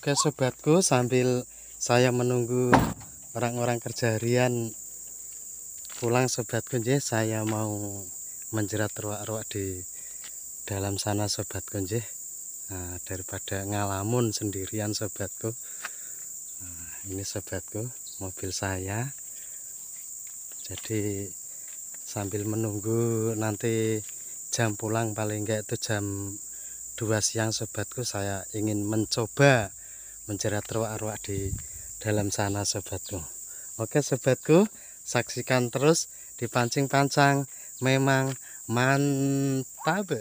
Oke sobatku sambil saya menunggu orang-orang kerja harian pulang sobatku nggih saya mau menjerat ruak-ruak di dalam sana sobatku nggih. Nah, daripada ngalamun sendirian sobatku. Nah, ini sobatku mobil saya. Jadi sambil menunggu nanti jam pulang paling enggak itu jam 2 siang sobatku saya ingin mencoba menjerat ruak-ruak di dalam sana sobatku. Oke sobatku saksikan terus dipancing-pancang memang mantap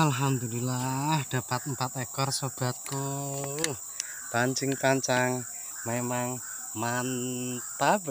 Alhamdulillah dapat empat ekor sobatku. Pancing pancang memang mantap